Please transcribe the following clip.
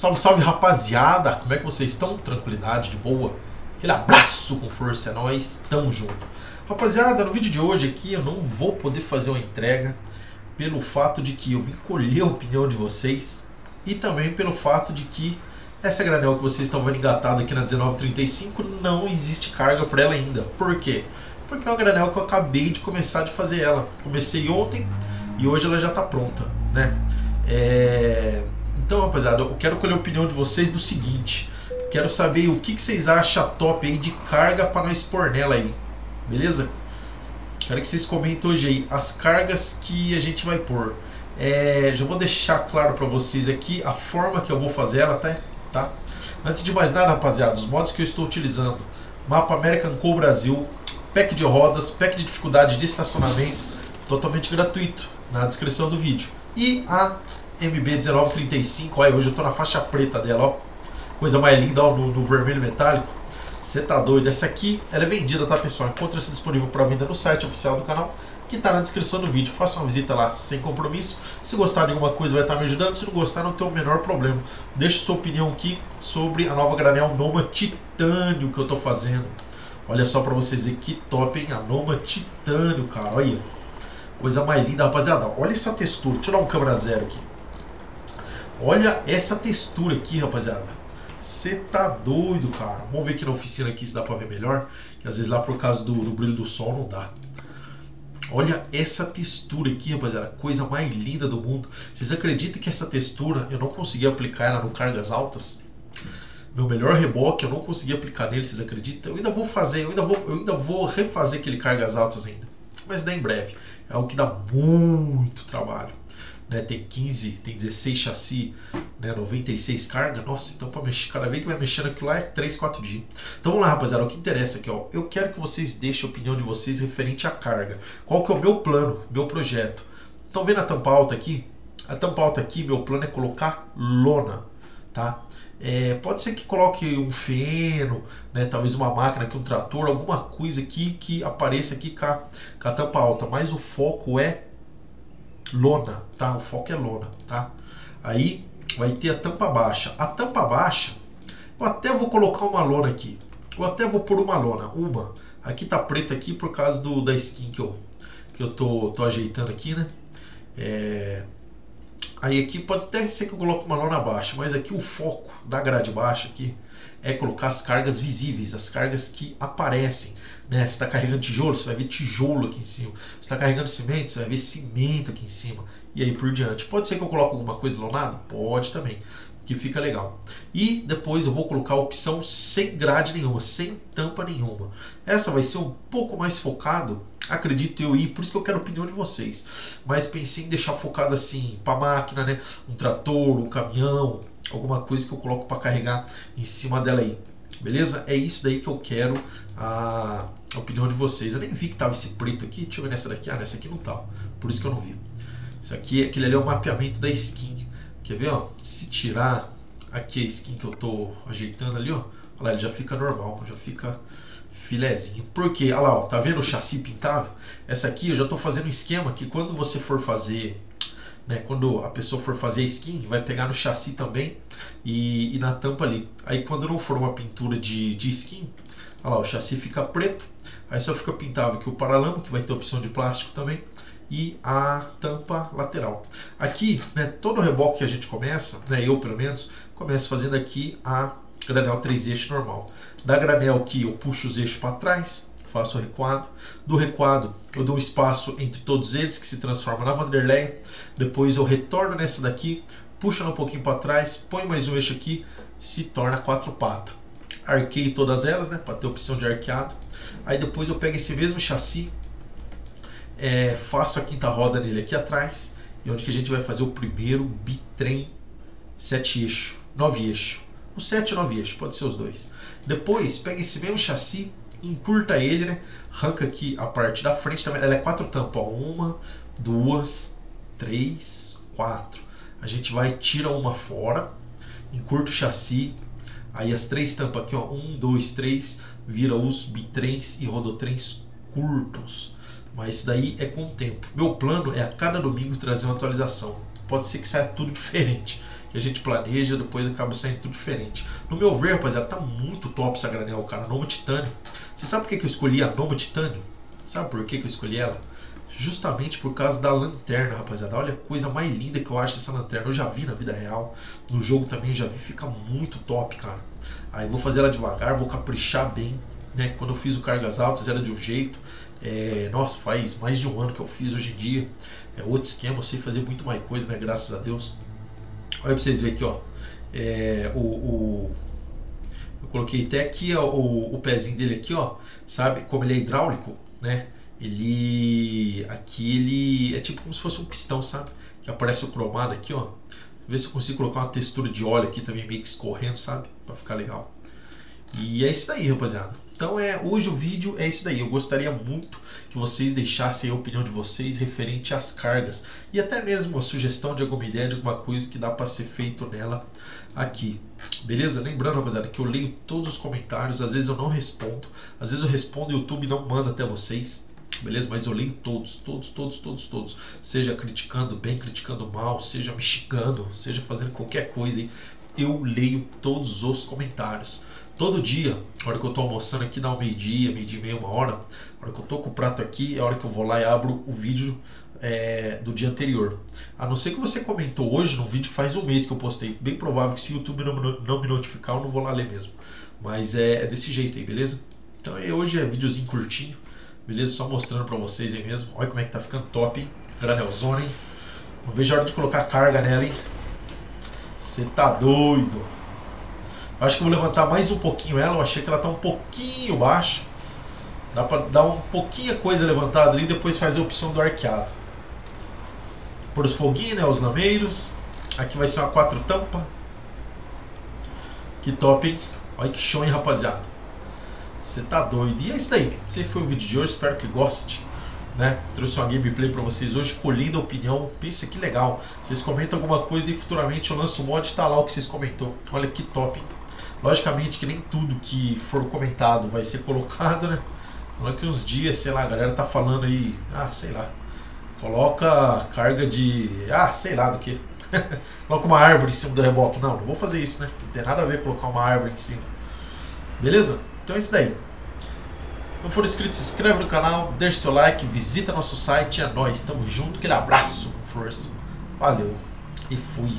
Salve, salve rapaziada! Como é que vocês estão? Tranquilidade, de boa? Aquele abraço com força, é nóis, tamo junto. Rapaziada, no vídeo de hoje aqui eu não vou poder fazer uma entrega pelo fato de que eu vim colher a opinião de vocês e também pelo fato de que essa granel que vocês estão vendo engatada aqui na 1935 não existe carga para ela ainda. Por quê? Porque é uma granel que eu acabei de começar de fazer ela. Comecei ontem e hoje ela já está pronta, né? É... Então, rapaziada, eu quero colher a opinião de vocês do seguinte. Quero saber o que, que vocês acham top aí de carga para nós pôr nela aí. Beleza? Quero que vocês comentem hoje aí as cargas que a gente vai pôr. É, já vou deixar claro para vocês aqui a forma que eu vou fazer ela, tá? tá? Antes de mais nada, rapaziada, os modos que eu estou utilizando. Mapa American Co Brasil, pack de rodas, pack de dificuldade de estacionamento, totalmente gratuito, na descrição do vídeo. E a MB1935, olha, hoje eu tô na faixa preta dela, ó. Coisa mais linda, ó, no, vermelho metálico. Você tá doido? Essa aqui, ela é vendida, tá, pessoal? Encontra-se disponível para venda no site oficial do canal, que está na descrição do vídeo. Faça uma visita lá sem compromisso. Se gostar de alguma coisa, vai estar me ajudando. Se não gostar, não tem o menor problema. Deixe sua opinião aqui sobre a nova granel Noma Titânio que eu tô fazendo. Olha só para vocês ver que top, hein? A Noma Titânio, cara. Olha. Coisa mais linda, rapaziada. Olha essa textura. Deixa eu dar um câmera zero aqui. Olha essa textura aqui, rapaziada. Você tá doido, cara. Vamos ver aqui na oficina aqui se dá pra ver melhor. Que às vezes lá por causa do, do brilho do sol não dá. Olha essa textura aqui, rapaziada. Coisa mais linda do mundo. Vocês acreditam que essa textura eu não consegui aplicar ela no cargas altas? Meu melhor reboque eu não consegui aplicar nele, vocês acreditam? Eu ainda vou fazer, eu ainda vou, eu ainda vou refazer aquele cargas altas ainda. Mas daí em breve. É algo que dá muito trabalho né, tem 15, tem 16 chassi, né, 96 carga, nossa, então para mexer, cada vez que vai mexendo aquilo lá é 3, 4 dias. Então vamos lá, rapaziada, o que interessa aqui, ó, eu quero que vocês deixem a opinião de vocês referente à carga. Qual que é o meu plano, meu projeto? Estão vendo a tampa alta aqui? A tampa alta aqui, meu plano é colocar lona, tá? É, pode ser que coloque um feno, né, talvez uma máquina aqui, um trator, alguma coisa aqui que apareça aqui com a, com a tampa alta, mas o foco é lona, tá? O foco é lona, tá? Aí vai ter a tampa baixa. A tampa baixa, eu até vou colocar uma lona aqui. Eu até vou pôr uma lona, uma. Aqui tá preta aqui por causa do, da skin que eu, que eu tô, tô ajeitando aqui, né? É... Aí aqui pode até ser que eu coloque uma lona baixa, mas aqui o foco da grade baixa aqui é colocar as cargas visíveis, as cargas que aparecem. Né? Você está carregando tijolo, você vai ver tijolo aqui em cima. Você está carregando cimento, você vai ver cimento aqui em cima. E aí por diante. Pode ser que eu coloque alguma coisa lonada? Pode também. Que fica legal. E depois eu vou colocar a opção sem grade nenhuma, sem tampa nenhuma. Essa vai ser um pouco mais focado, acredito eu, e por isso que eu quero a opinião de vocês. Mas pensei em deixar focado assim, para máquina, né? Um trator, um caminhão, alguma coisa que eu coloco para carregar em cima dela aí. Beleza? É isso daí que eu quero a, opinião de vocês. Eu nem vi que tava esse preto aqui. Deixa eu ver nessa daqui. Ah, nessa aqui não tá. Por isso que eu não vi. Isso aqui, aquele ali é o mapeamento da skin. Quer ver, ó? Se tirar aqui a skin que eu tô ajeitando ali, ó. Olha lá, ele já fica normal, já fica filezinho. Por quê? Olha lá, ó, tá vendo o chassi pintável? Essa aqui eu já tô fazendo um esquema que quando você for fazer né? Quando a pessoa for fazer a skin, vai pegar no chassi também e, e na tampa ali. Aí quando não for uma pintura de, de skin, olha lá, o chassi fica preto, aí só fica pintável aqui o paralama, que vai ter opção de plástico também, e a tampa lateral. Aqui, né, todo reboque que a gente começa, né, eu pelo menos, começo fazendo aqui a granel 3 eixos normal. Da granel que eu puxo os eixos para trás, faço o recuado. Do recuado, eu dou um espaço entre todos eles, que se transforma na Vanderlei. Depois eu retorno nessa daqui, puxo um pouquinho para trás, põe mais um eixo aqui, se torna quatro patas. Arquei todas elas, né, para ter opção de arqueado. Aí depois eu pego esse mesmo chassi, é, faço a quinta roda nele aqui atrás, e onde que a gente vai fazer o primeiro bitrem sete eixo, nove eixo. O 7 e 9 eixo, pode ser os dois. Depois, pega esse mesmo chassi, encurta ele, né? Arranca aqui a parte da frente também. Ela é quatro tampas. Uma, duas, três, quatro. A gente vai, tira uma fora, encurta o chassi. Aí as três tampas aqui, ó. Um, dois, três. Vira os bitrens e rodotrens curtos. Mas isso daí é com o tempo. Meu plano é a cada domingo trazer uma atualização. Pode ser que saia tudo diferente. Que a gente planeja, depois acaba saindo tudo diferente. No meu ver, rapaziada, tá muito top essa granel, cara. Noma Titânio. Você sabe por que, que eu escolhi a Noma Titânio? Sabe por que, que eu escolhi ela? Justamente por causa da lanterna, rapaziada. Olha a coisa mais linda que eu acho essa lanterna. Eu já vi na vida real. No jogo também já vi. Fica muito top, cara. Aí vou fazer ela devagar, vou caprichar bem. Né? Quando eu fiz o Cargas Altas era de um jeito. É, nossa, faz mais de um ano que eu fiz hoje em dia. É outro esquema, eu sei fazer muito mais coisa, né? Graças a Deus. Olha pra vocês verem aqui, ó. É, o, o, eu coloquei até aqui ó, o, o pezinho dele aqui, ó. Sabe? Como ele é hidráulico, né? Ele. Aqui ele é tipo como se fosse um pistão, sabe? Que aparece o cromado aqui, ó. Ver se eu consigo colocar uma textura de óleo aqui também meio que escorrendo, sabe? Pra ficar legal. E é isso daí, rapaziada. Então é hoje o vídeo é isso daí. Eu gostaria muito que vocês deixassem a opinião de vocês referente às cargas e até mesmo a sugestão de alguma ideia de alguma coisa que dá para ser feito nela aqui. Beleza? Lembrando, rapaziada, que eu leio todos os comentários, às vezes eu não respondo, às vezes eu respondo e o YouTube não manda até vocês. Beleza? Mas eu leio todos, todos, todos, todos, todos. Seja criticando bem, criticando mal, seja me xingando, seja fazendo qualquer coisa aí. Eu leio todos os comentários. Todo dia, a hora que eu tô almoçando aqui, dá um meio-dia, meio-dia e meia, uma hora, a hora que eu tô com o prato aqui, é a hora que eu vou lá e abro o vídeo é, do dia anterior. A não ser que você comentou hoje num vídeo que faz um mês que eu postei. Bem provável que se o YouTube não, não me notificar, eu não vou lá ler mesmo. Mas é, é desse jeito aí, beleza? Então hoje é videozinho curtinho, beleza? Só mostrando pra vocês aí mesmo. Olha como é que tá ficando top, hein? Granelzona, hein? Não vejo a hora de colocar carga nela, hein? Você tá doido? Acho que vou levantar mais um pouquinho ela. Eu achei que ela está um pouquinho baixa. Dá para dar um pouquinho a coisa levantada ali e depois fazer a opção do arqueado. Por os foguinhos, né? Os lameiros. Aqui vai ser uma quatro tampa. Que top, hein? Olha que show, hein, rapaziada. Você tá doido. E é isso aí. Esse foi o vídeo de hoje. Espero que goste. Né? Trouxe uma gameplay para vocês hoje, colhendo a opinião. Pensa que legal. Vocês comentam alguma coisa e futuramente eu lanço um mod e tá lá o que vocês comentou. Olha que top, hein? Logicamente que nem tudo que for comentado vai ser colocado, né? Senão que uns dias, sei lá, a galera tá falando aí, ah, sei lá, coloca carga de, ah, sei lá do que. coloca uma árvore em cima do reboque. Não, não vou fazer isso, né? Não tem nada a ver colocar uma árvore em cima. Beleza? Então é isso daí. Se não for inscrito, se inscreve no canal, deixe seu like, visita nosso site, é nóis, tamo junto, aquele abraço força. Valeu e fui.